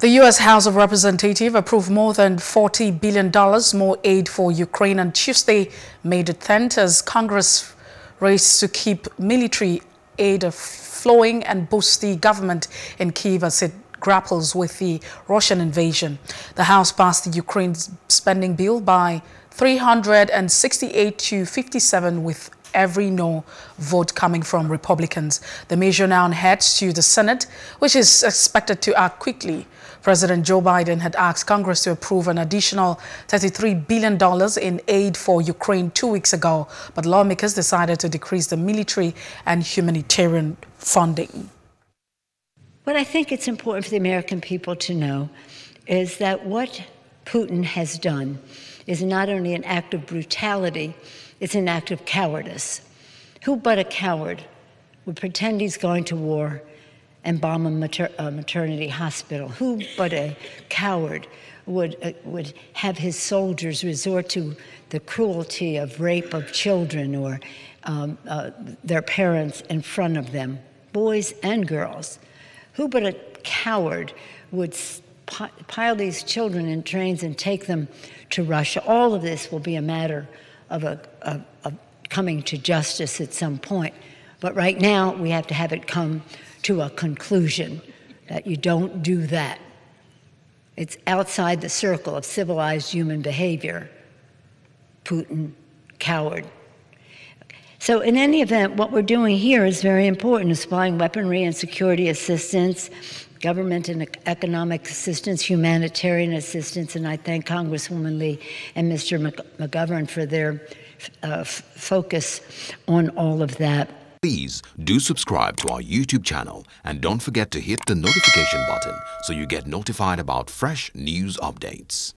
The U.S. House of Representatives approved more than $40 billion more aid for Ukraine on Tuesday, May the 10th, as Congress raced to keep military aid flowing and boost the government in Kyiv as it grapples with the Russian invasion. The House passed the Ukraine spending bill by 368 to 57 with every no vote coming from Republicans. The measure now heads to the Senate, which is expected to act quickly. President Joe Biden had asked Congress to approve an additional $33 billion in aid for Ukraine two weeks ago, but lawmakers decided to decrease the military and humanitarian funding. What I think it's important for the American people to know is that what Putin has done is not only an act of brutality, it's an act of cowardice. Who but a coward would pretend he's going to war and bomb a, mater a maternity hospital? Who but a coward would, uh, would have his soldiers resort to the cruelty of rape of children or um, uh, their parents in front of them, boys and girls? Who but a coward would pile these children in trains and take them to Russia? All of this will be a matter of, a, of, of coming to justice at some point. But right now, we have to have it come to a conclusion that you don't do that. It's outside the circle of civilized human behavior. Putin, coward. So, in any event, what we're doing here is very important supplying weaponry and security assistance, government and economic assistance, humanitarian assistance, and I thank Congresswoman Lee and Mr. McGovern for their uh, focus on all of that. Please do subscribe to our YouTube channel and don't forget to hit the notification button so you get notified about fresh news updates.